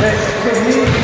Let's go.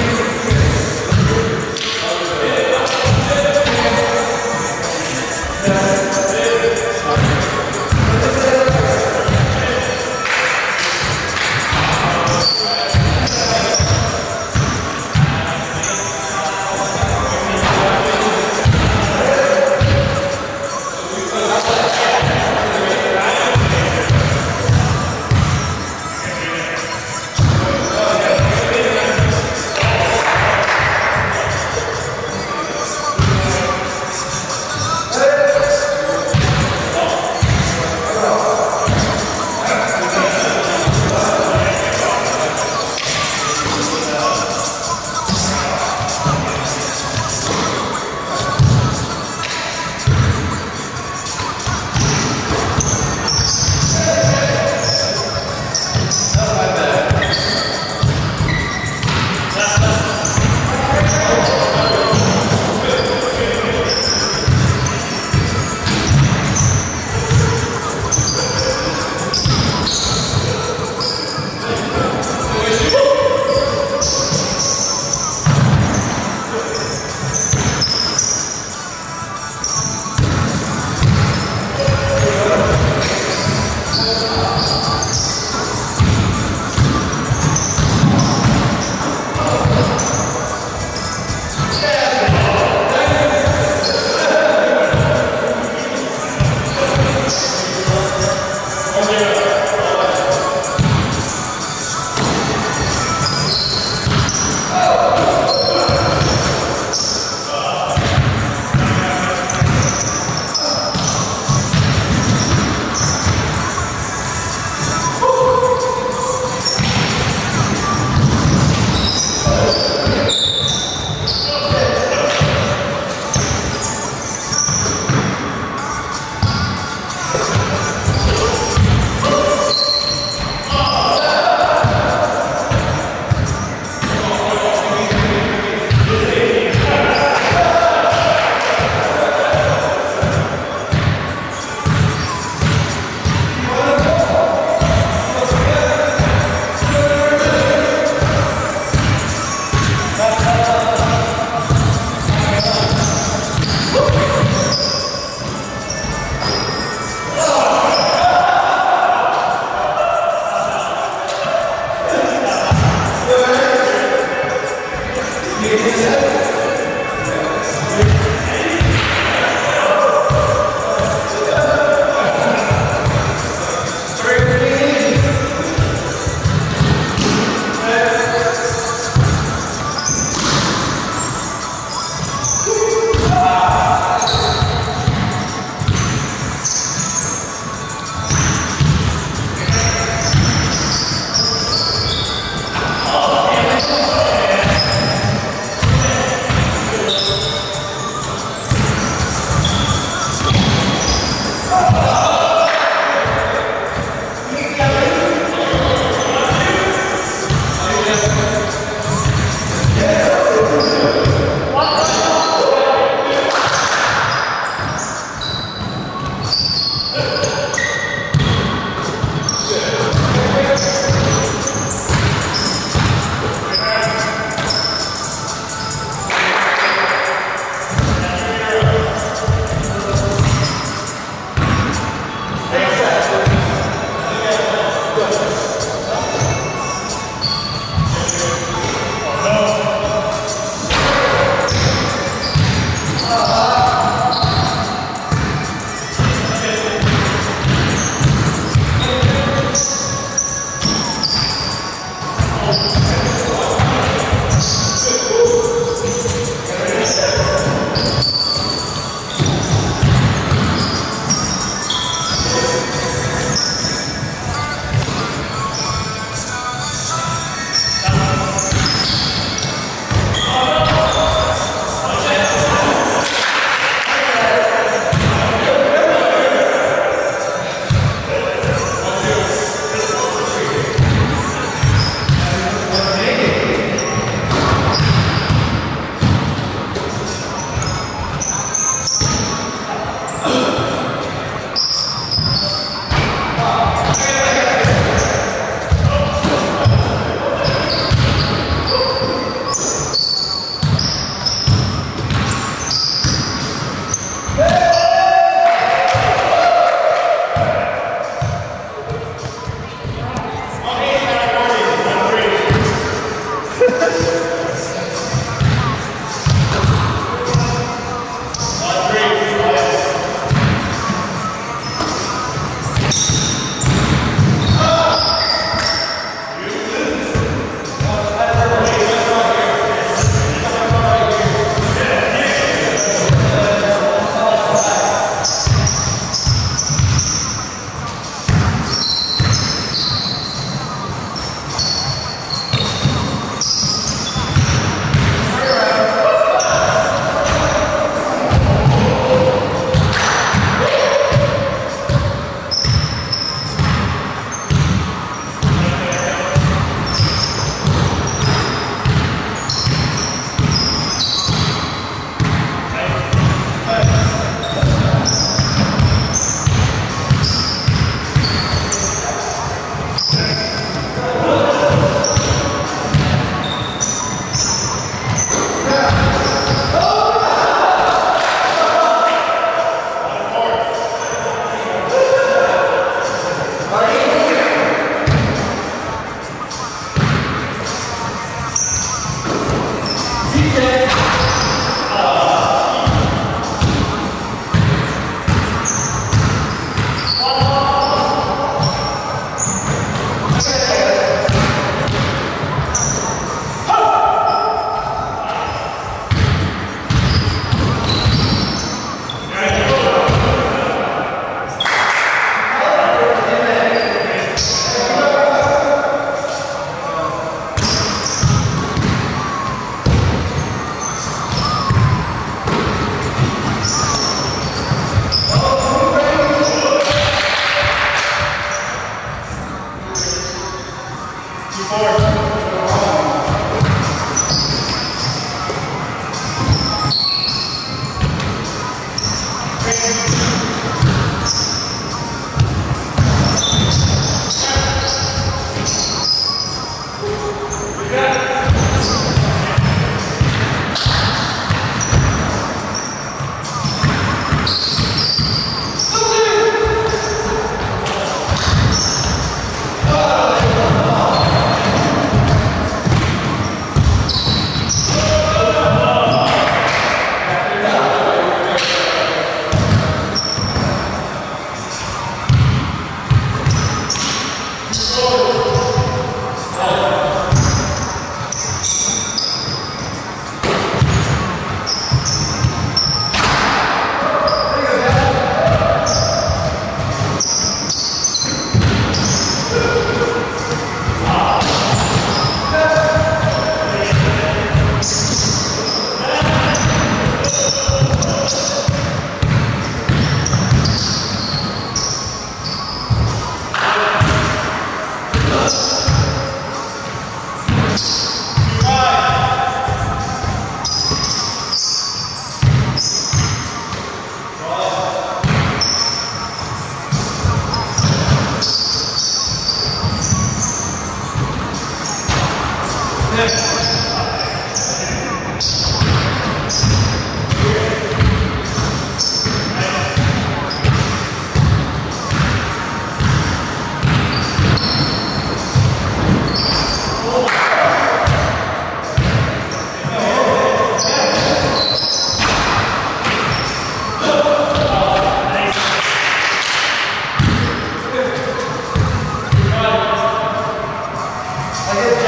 Solid.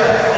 Amen.